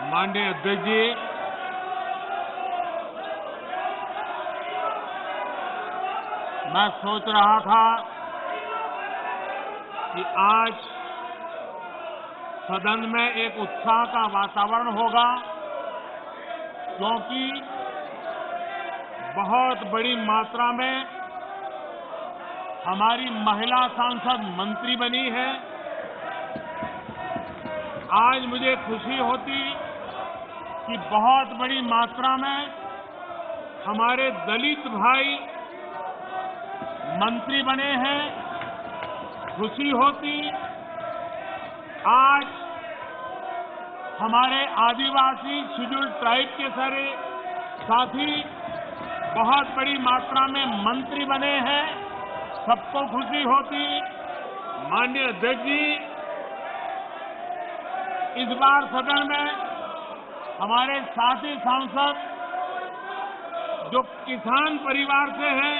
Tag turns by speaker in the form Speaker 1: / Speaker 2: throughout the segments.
Speaker 1: माननीय अध्यक्ष जी। मैं सोच रहा था कि आज सदन में एक उत्साह का वातावरण होगा, क्योंकि बहुत बड़ी मात्रा में हमारी महिला सांसद मंत्री बनी है। आज मुझे खुशी होती कि बहुत बड़ी मात्रा में हमारे दलित भाई मंत्री बने हैं खुशी होती। आज हमारे आदिवासी शेड्यूल ट्राइब के सारे साथी बहुत बड़ी मात्रा में मंत्री बने हैं, सबको खुशी होती। माननीय अध्यक्ष जी, इस बार सदन में हमारे साथी सांसद जो किसान परिवार से हैं,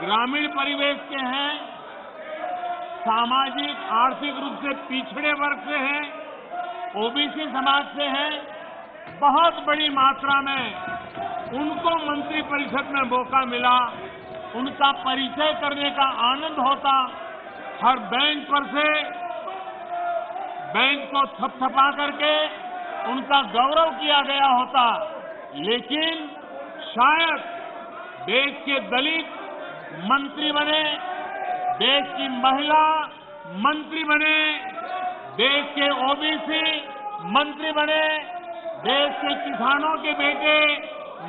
Speaker 1: ग्रामीण परिवेश के हैं, सामाजिक, आर्थिक रूप से पिछड़े वर्ग से हैं, ओबीसी समाज से हैं, बहुत बड़ी मात्रा में उनको मंत्री परिषद में मौका मिला। उनका परिचय करने का आनंद होता। हर बैंक पर से बैंक को थपथपा करके उनका गौरव किया गया होता। लेकिन शायद देश के दलित मंत्री बने, देश की महिला मंत्री बने, देश के ओबीसी मंत्री बने, देश के किसानों के बेटे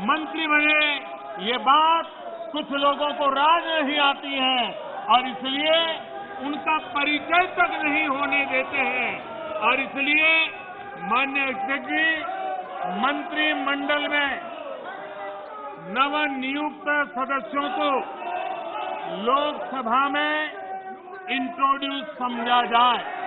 Speaker 1: मंत्री बने। ये बात कुछ लोगों को राज नहीं आती है और इसलिए उनका परिचय तक नहीं होने देते हैं। और इसलिए मान्य अध्यक्ष जी मंत्रिमंडल में नवनियुक्त सदस्यों को लोकसभा में इंट्रोड्यूस समझा जाए।